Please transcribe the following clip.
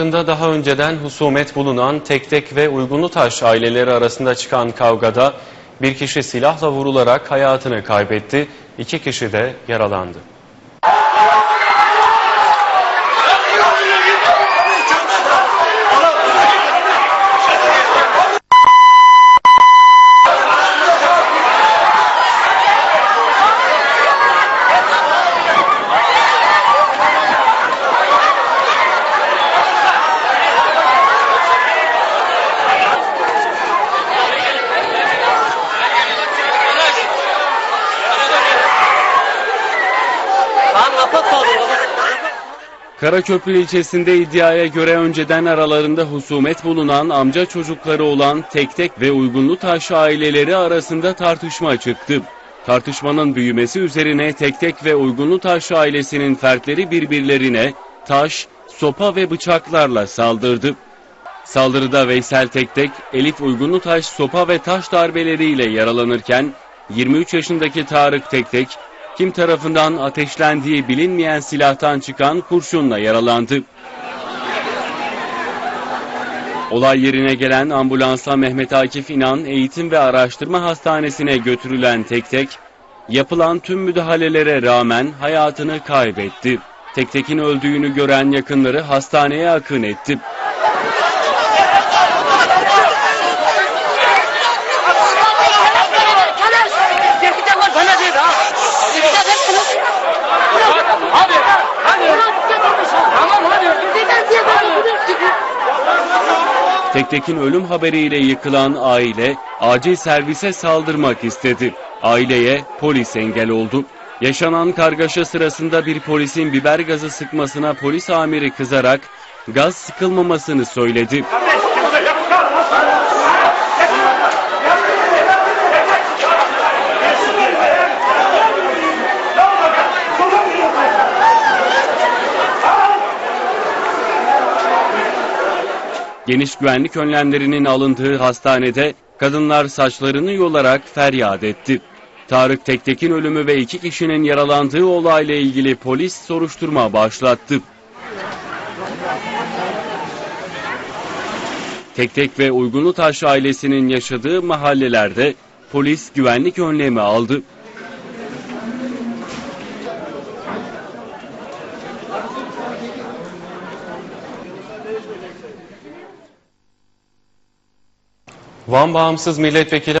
Daha önceden husumet bulunan Tek Tek ve Uygunlutaş aileleri arasında çıkan kavgada bir kişi silahla vurularak hayatını kaybetti, iki kişi de yaralandı. Karaköprü ilçesinde iddiaya göre önceden aralarında husumet bulunan amca çocukları olan Tek Tek ve Uygunlu Taş aileleri arasında tartışma çıktı. Tartışmanın büyümesi üzerine Tek Tek ve Uygunlu Taş ailesinin fertleri birbirlerine taş, sopa ve bıçaklarla saldırdı. Saldırıda Veysel Tek Tek, Elif Uygunlu Taş sopa ve taş darbeleriyle yaralanırken 23 yaşındaki Tarık Tek Tek kim tarafından ateşlendiği bilinmeyen silahtan çıkan kurşunla yaralandı. Olay yerine gelen ambulansla Mehmet Akif İnan Eğitim ve Araştırma Hastanesi'ne götürülen Tek Tek, yapılan tüm müdahalelere rağmen hayatını kaybetti. Tek Tek'in öldüğünü gören yakınları hastaneye akın etti. Tek Tek'in ölüm haberiyle yıkılan aile acil servise saldırmak istedi. Aileye polis engel oldu. Yaşanan kargaşa sırasında bir polisin biber gazı sıkmasına polis amiri kızarak gaz sıkılmamasını söyledi. Geniş güvenlik önlemlerinin alındığı hastanede kadınlar saçlarını yolarak feryat etti. Tarık Tektek'in ölümü ve iki kişinin yaralandığı olayla ilgili polis soruşturma başlattı. Tektek ve Uygunlu Taş ailesinin yaşadığı mahallelerde polis güvenlik önlemi aldı. Van Bağımsız Milletvekili